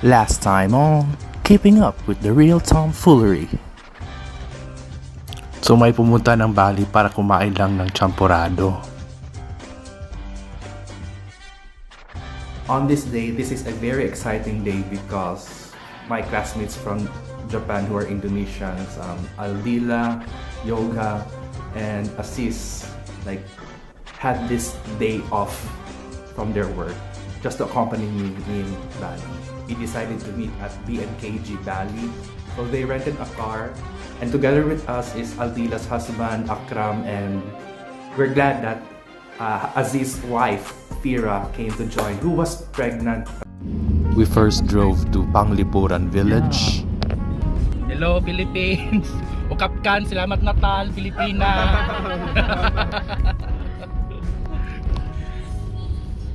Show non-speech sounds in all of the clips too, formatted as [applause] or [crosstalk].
Last time on, keeping up with the real tomfoolery. So may pumunta ng Bali para kumain lang ng champurado. On this day, this is a very exciting day because my classmates from Japan who are Indonesians, um, Aldila, Yoga, and Assis, like had this day off from their work just to accompany me in Bali. We decided to meet at BNKG Bali. So they rented a car and together with us is Aldila's husband Akram and we're glad that uh, Aziz's wife Fira came to join who was pregnant. We first drove to Penglipuran village. Hello Philippines! [laughs] Ukapkan, Salamat Natal, Pilipina!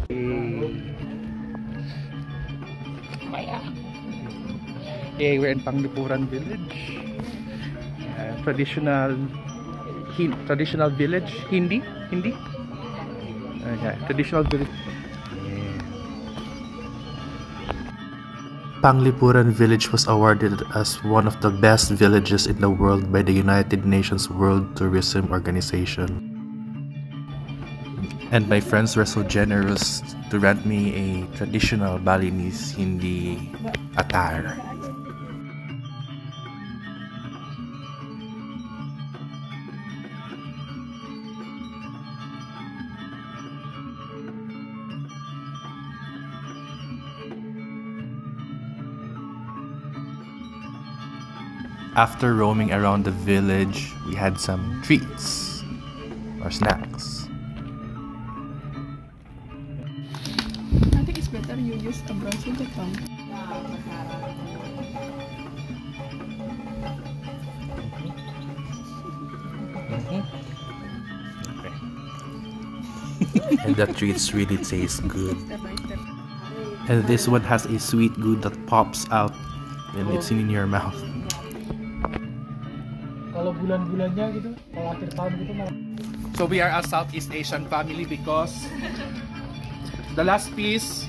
Maya! [laughs] Okay, we're in Penglipuran village. Uh, traditional hin traditional village Hindi Hindi okay, traditional village Penglipuran village was awarded as one of the best villages in the world by the United Nations World Tourism Organization. And my friends were so generous to rent me a traditional Balinese Hindi attire. After roaming around the village, we had some treats or snacks. I think it's better you use a brush with the tongue. and the treats really taste good. Step by step. And this one has a sweet good that pops out when it's oh. in your mouth. Kalau bulan-bulannya gitu kalau akhir tahun gitu malah. So we are a Southeast Asian family because the last piece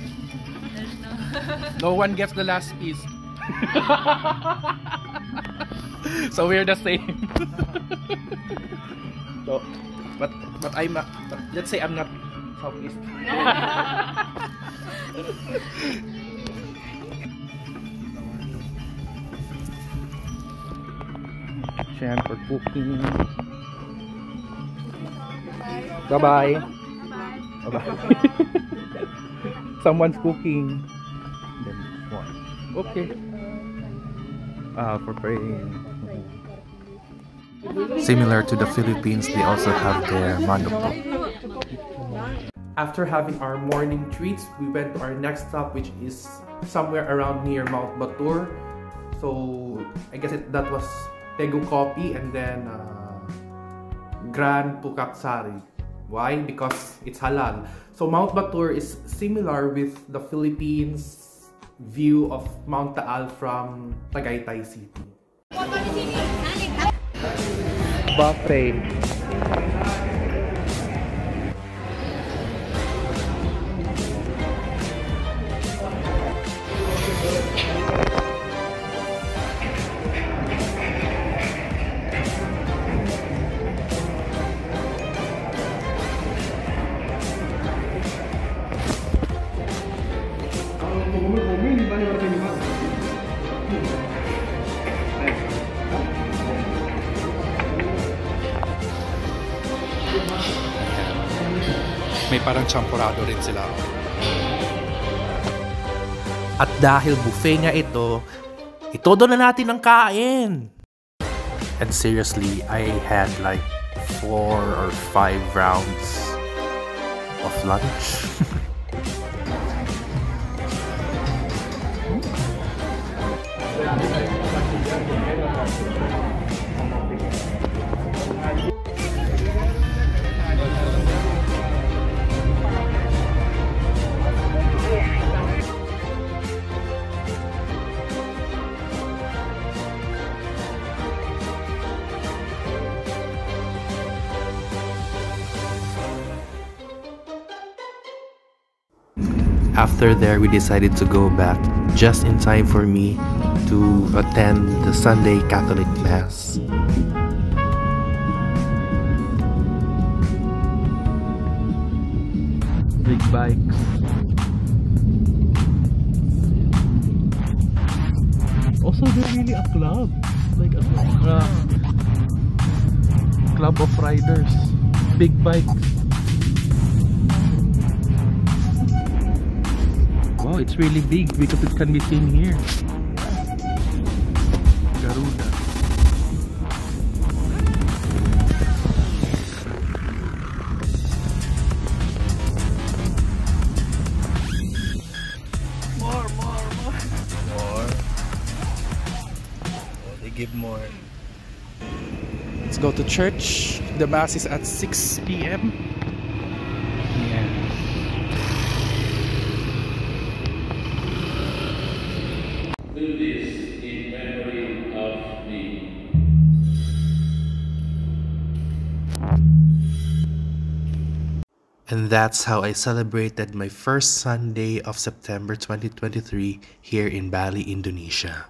no one gets the last piece. [laughs] So we're the same. So but but I'm a, but let's say I'm not Southeast [laughs] Shan for cooking. Bye bye. Bye bye. [laughs] Someone's cooking. Then this one. Okay. Ah, for praying. Similar to the Philippines, they also have their mandopok. After having our morning treats, we went to our next stop which is somewhere around near Mount Batur. So I guess it, that was Tegu Kopi and then uh, Grand Pukaksari. Why? Because it's halal. So Mount Batur is similar with the Philippines view of Mount Taal from Tagaytay City. Buffet. May parang champurado rin sila. At dahil buffet nga ito, itodo na natin ang kain! And seriously, I had like four or five rounds of lunch. [laughs] After there, we decided to go back just in time for me to attend the Sunday Catholic Mass. Big bikes. Also, they're really a club. Like a uh, club of riders. Big bikes. Wow, it's really big because it can be seen here. Garuda. More, more, more. More. Oh, they give more. Let's go to church. The mass is at 6 p.m. Do this in memory of me. And that's how I celebrated my first Sunday of September 2023 here in Bali, Indonesia.